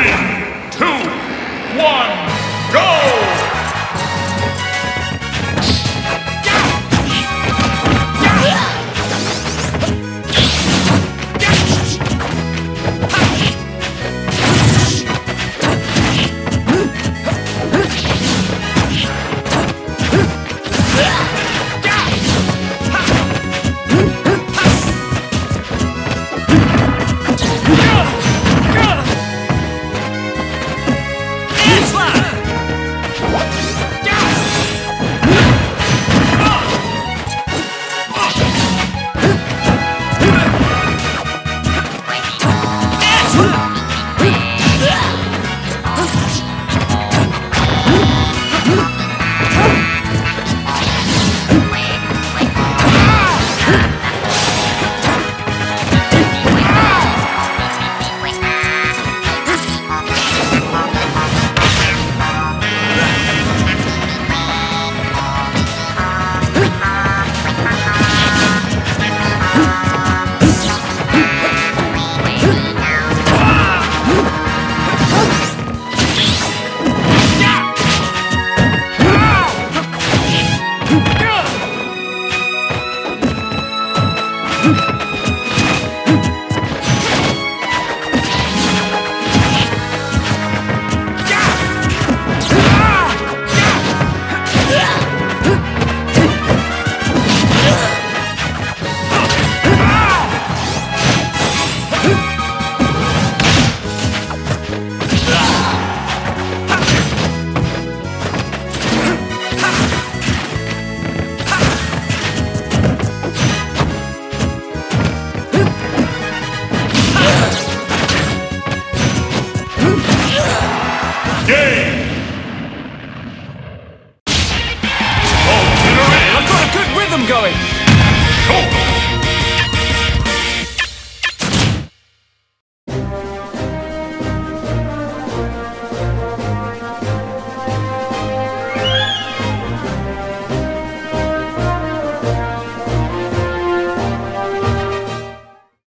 Three, two, one. 勝負